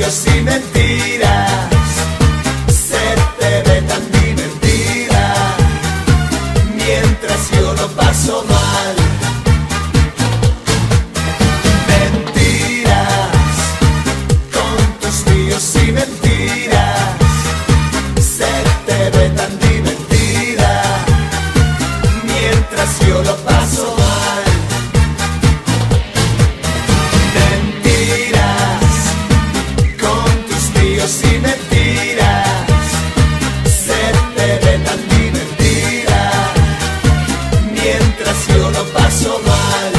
y mentiras. Se te ve tan divertida mientras yo lo paso mal. Mentiras. Con tus labios y mentiras. Se te ve tan divertida mientras yo lo paso mentiras, ser te retas ni mentiras, mientras yo no paso mal.